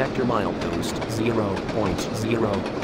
Detector milepost 0.0.